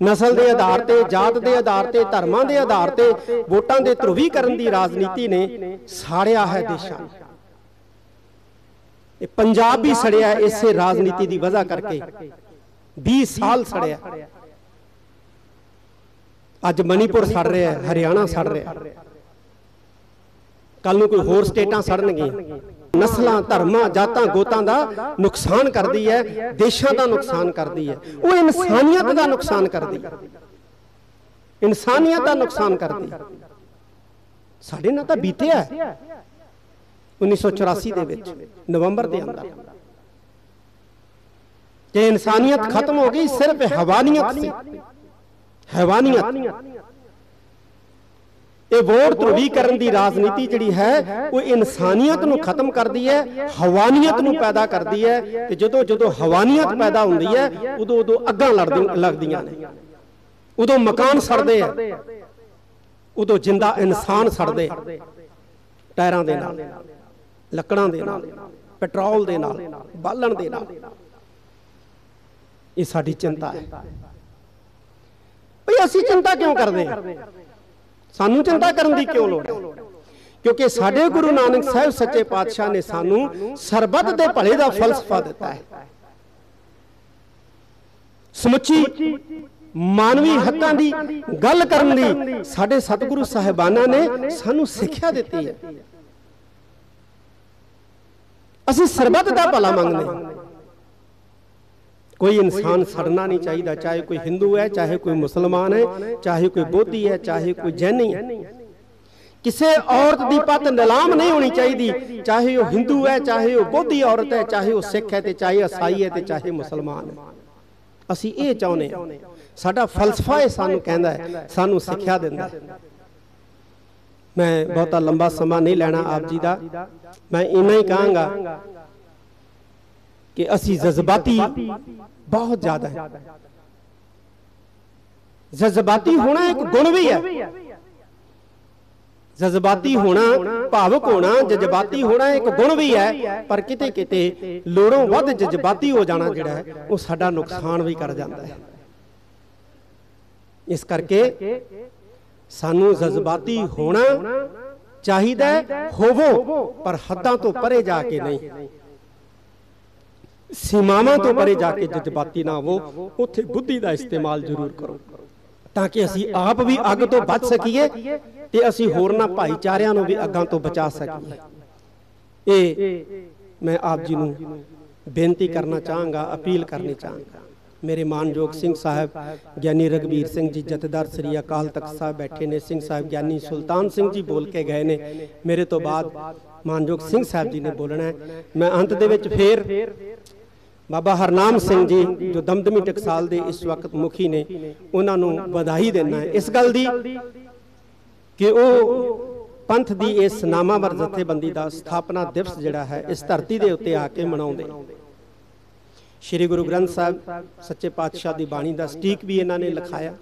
ਨਸਲ ਦੇ ਆਧਾਰ ਤੇ, ਜਾਤ ਦੇ ਆਧਾਰ ਤੇ, ਧਰਮਾਂ ਦੇ ਆਧਾਰ ਤੇ ਵੋਟਾਂ ਦੇ ਧਰੁਵੀਕਰਨ ਦੀ ਰਾਜਨੀਤੀ ਨੇ ਸਾੜਿਆ ਹੈ ਦੇਸ਼ਾਂ ਇਹ ਪੰਜਾਬ ਵੀ ਸੜਿਆ ਇਸੇ ਰਾਜਨੀਤੀ ਦੀ ਵਜ੍ਹਾ ਕਰਕੇ। 20 ਸਾਲ ਸੜਿਆ। ਅੱਜ ਮਨੀਪੁਰ ਸੜ ਰਿਹਾ ਹੈ, ਹਰਿਆਣਾ ਸੜ ਰਿਹਾ ਕੱਲ ਨੂੰ ਕੋਈ ਹੋਰ ਸਟੇਟਾਂ ਸੜਨਗੀਆਂ। ਨਸਲਾਂ, ਧਰਮਾਂ, ਜਾਤਾਂ, ਗੋਤਾਂ ਦਾ ਨੁਕਸਾਨ ਕਰਦੀ ਹੈ, ਦੇਸ਼ਾਂ ਦਾ ਨੁਕਸਾਨ ਕਰਦੀ ਹੈ। ਉਹ ਇਨਸਾਨੀਅਤ ਦਾ ਨੁਕਸਾਨ ਕਰਦੀ ਹੈ। ਇਨਸਾਨੀਅਤ ਦਾ ਨੁਕਸਾਨ ਕਰਦੀ ਹੈ। ਸਾਡੇ ਨਾਲ ਤਾਂ ਬੀਤਿਆ ਹੈ। 1984 ਦੇ ਵਿੱਚ, ਨਵੰਬਰ ਦੇ ਅੰਦਰ। ਜੇ ਇਨਸਾਨੀਅਤ ਖਤਮ ਹੋ ਗਈ, ਸਿਰਫ ਹਵਾਨੀਅਤ ਸੀ। ਹਵਾਨੀਅਤ। ਇਹ ਵੋਟ ਧਰੁਵੀਕਰਨ ਦੀ ਰਾਜਨੀਤੀ ਜਿਹੜੀ ਹੈ, ਉਹ ਇਨਸਾਨੀਅਤ ਨੂੰ ਖਤਮ ਕਰਦੀ ਹੈ, ਹਵਾਨੀਅਤ ਨੂੰ ਪੈਦਾ ਕਰਦੀ ਹੈ ਤੇ ਜਦੋਂ ਜਦੋਂ ਹਵਾਨੀਅਤ ਪੈਦਾ ਹੁੰਦੀ ਹੈ, ਉਦੋਂ ਉਦੋਂ ਅੱਗਾਂ ਲੜਦੀਆਂ ਲੱਗਦੀਆਂ ਨੇ। ਉਦੋਂ ਮਕਾਨ ਸੜਦੇ ਆ। ਉਦੋਂ ਜਿੰਦਾ ਇਨਸਾਨ ਸੜਦੇ ਟਾਇਰਾਂ ਦੇ ਨਾਲ, ਲੱਕੜਾਂ ਦੇ ਨਾਲ, ਪੈਟਰੋਲ ਦੇ ਨਾਲ, ਬਾਲਣ ਦੇ ਨਾਲ। ਇਹ ਸਾਡੀ ਚਿੰਤਾ ਹੈ। ਭਈ ਅਸੀਂ ਚਿੰਤਾ ਕਿਉਂ ਕਰਦੇ ਹਾਂ ਸਾਨੂੰ ਚਿੰਤਾ ਕਰਨ ਦੀ ਕਿਉਂ ਲੋੜ ਹੈ? ਕਿਉਂਕਿ ਸਾਡੇ ਗੁਰੂ ਨਾਨਕ ਸਾਹਿਬ ਸੱਚੇ ਪਾਤਸ਼ਾਹ ਨੇ ਸਾਨੂੰ ਸਰਬੱਤ ਦੇ ਭਲੇ ਦਾ ਫਲਸਫਾ ਦਿੱਤਾ ਹੈ। ਸਮੁੱਚੀ ਮਾਨਵੀ ਹੱਕਾਂ ਦੀ ਗੱਲ ਕਰਨ ਦੀ ਸਾਡੇ ਸਤਿਗੁਰੂ ਸਾਹਿਬਾਨਾਂ ਨੇ ਸਾਨੂੰ ਸਿੱਖਿਆ ਦਿੱਤੀ ਹੈ। ਅਸੀਂ ਸਰਬੱਤ ਦਾ ਭਲਾ ਮੰਗਦੇ ਹਾਂ। ਕੋਈ ਇਨਸਾਨ ਸੜਨਾ ਨਹੀਂ ਚਾਹੀਦਾ, ਚਾਹੇ ਕੋਈ ਹਿੰਦੂ ਹੈ, ਚਾਹੇ ਕੋਈ ਮੁਸਲਮਾਨ ਹੈ, ਚਾਹੇ ਕੋਈ ਬੋਧੀ ਹੈ, ਚਾਹੇ ਕੋਈ ਜੈਨੀ ਹੈ। ਕਿਸੇ ਔਰਤ ਦੀ ਪਤ ਨਿਲਾਮ ਨਹੀਂ ਹੋਣੀ ਚਾਹੀਦੀ, ਚਾਹੇ ਉਹ ਹਿੰਦੂ ਹੈ, ਚਾਹੇ ਉਹ ਬੋਧੀ ਔਰਤ ਹੈ, ਚਾਹੇ ਉਹ ਸਿੱਖ ਹੈ ਤੇ ਚਾਹੇ ਈਸਾਈ ਹੈ ਤੇ ਚਾਹੇ ਮੁਸਲਮਾਨ ਹੈ। ਅਸੀਂ ਇਹ ਚਾਹੁੰਦੇ ਹਾਂ, ਸਾਡਾ ਫਲਸਫਾ ਇਹ ਸਾਨੂੰ ਕਹਿੰਦਾ ਹੈ, ਸਾਨੂੰ ਸਿੱਖਿਆ ਦਿੰਦਾ ਹੈ। ਮੈਂ ਬਹੁਤਾ ਲੰਬਾ ਸਮਾਂ ਨਹੀਂ ਲੈਣਾ ਆਪ ਜੀ ਦਾ, ਮੈਂ ਇੰਨਾ ਹੀ ਕਹਾਂਗਾ ਕਿ ਅਸੀਂ ਜਜ਼ਬਾਤੀ ਬਹੁਤ ਜ਼ਿਆਦਾ ਹੈ। ਜਜ਼ਬਾਤੀ ਹੋਣਾ ਇੱਕ ਗੁਣ ਵੀ ਹੈ। ਜਜ਼ਬਾਤੀ ਹੋਣਾ ਭਾਵਕ ਹੋਣਾ, ਜਜ਼ਬਾਤੀ ਹੋਣਾ ਇੱਕ ਗੁਣ ਵੀ ਹੈ, ਪਰ ਕਿਤੇ ਕਿਤੇ ਲੋੜੋਂ ਵੱਧ ਜਜ਼ਬਾਤੀ ਹੋ ਜਾਣਾ ਜਿਹੜਾ ਹੈ, ਉਹ ਸਾਡਾ ਨੁਕਸਾਨ ਵੀ ਕਰ ਜਾਂਦਾ ਹੈ। ਇਸ ਕਰਕੇ ਸਾਨੂੰ ਜਜ਼ਬਾਤੀ ਹੋਣਾ ਚਾਹੀਦਾ ਹੋਵੋ, ਪਰ ਹੱਦਾਂ ਤੋਂ ਪਰੇ ਜਾ ਕੇ ਨਹੀਂ। ਸੀਮਾਵਾਂ ਤੋਂ ਪਰੇ ਜਾ ਕੇ ਜਜ਼ਬਾਤੀ ਨਾ ਹੋਵੋ ਉੱਥੇ ਬੁੱਧੀ ਦਾ ਇਸਤੇਮਾਲ ਜ਼ਰੂਰ ਕਰੋ। ਤਾਂ ਕਿ ਅਸੀਂ ਆਪ ਵੀ ਅੱਗ ਤੋਂ ਬਚ ਸਕੀਏ ਤੇ ਅਸੀਂ ਹੋਰਨਾਂ ਭਾਈਚਾਰਿਆਂ ਨੂੰ ਵੀ ਅੱਗਾਂ ਤੋਂ ਬਚਾ ਸਕੀਏ। ਇਹ ਮੈਂ ਆਪ ਜੀ ਨੂੰ ਬੇਨਤੀ ਕਰਨਾ ਚਾਹਾਂਗਾ ਅਪੀਲ ਕਰਨੀ ਚਾਹਾਂਗਾ। ਮੇਰੇ ਮਾਨਯੋਗ ਸਿੰਘ ਸਾਹਿਬ ਗਿਆਨੀ ਰਗਵੀਰ ਸਿੰਘ ਜੀ ਜਥੇਦਾਰ ਸ੍ਰੀ ਅਕਾਲ ਤਖਤ ਸਾਹਿਬ ਬੈਠੇ ਨੇ ਸਿੰਘ ਸਾਹਿਬ ਗਿਆਨੀ ਸੁਲਤਾਨ ਸਿੰਘ ਜੀ ਬੋਲ ਕੇ ਗਏ ਨੇ। ਮੇਰੇ ਤੋਂ ਬਾਅਦ ਮਾਨਯੋਗ ਸਿੰਘ ਸਾਹਿਬ ਜੀ ਨੇ ਬੋਲਣਾ ਹੈ। ਮੈਂ ਅੰਤ ਦੇ ਵਿੱਚ ਫੇਰ ਬਾਬਾ ਹਰਨਾਮ ਸਿੰਘ ਜੀ ਜੋ ਦਮਦਮੀ ਟਕਸਾਲ ਦੇ ਇਸ ਵਕਤ ਮੁਖੀ ਨੇ, ਉਹਨਾਂ ਨੂੰ ਵਧਾਈ ਦੇਣਾ ਹੈ। ਇਸ ਗੱਲ ਦੀ ਕਿ ਉਹ ਪੰਥ ਦੀ ਇਸ ਨਾਮਾਵਰ ਜਥੇਬੰਦੀ ਦਾ ਸਥਾਪਨਾ ਦਿਵਸ ਜਿਹੜਾ ਹੈ, ਇਸ ਧਰਤੀ ਦੇ ਉੱਤੇ ਆ ਕੇ ਮਨਾਉਂਦੇ। ਸ਼੍ਰੀ ਗੁਰੂ ਗ੍ਰੰਥ ਸਾਹਿਬ ਸੱਚੇ ਪਾਤਸ਼ਾਹ ਦੀ ਬਾਣੀ ਦਾ ਸਟੀਕ ਵੀ ਇਹਨਾਂ ਨੇ ਲਿਖਾਇਆ।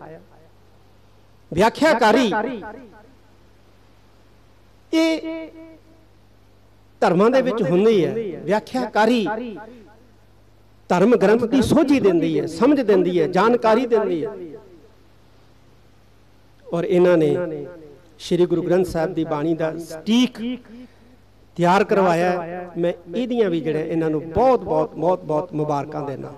ਵਿਆਖਿਆਕਾਰੀ ਇਹ ਧਰਮਾਂ ਦੇ ਵਿੱਚ ਹੁੰਦੀ ਹੈ। ਵਿਆਖਿਆਕਾਰੀ ਧਰਮ ਗ੍ਰੰਥ ਦੀ ਸੋਝੀ ਦਿੰਦੀ ਹੈ, ਸਮਝ ਦਿੰਦੀ ਹੈ, ਜਾਣਕਾਰੀ ਦਿੰਦੀ ਹੈ। ਔਰ ਇਹਨਾਂ ਨੇ ਸ੍ਰੀ ਗੁਰੂ ਗ੍ਰੰਥ ਸਾਹਿਬ ਦੀ ਬਾਣੀ ਦਾ ਸਟੀਕ ਤਿਆਰ ਕਰਵਾਇਆ। ਮੈਂ ਇਹਦੀਆਂ ਵੀ ਜਿਹੜਾ ਇਹਨਾਂ ਨੂੰ ਬਹੁਤ ਬਹੁਤ ਬਹੁਤ ਬਹੁਤ ਮੁਬਾਰਕਾਂ ਦੇਣਾ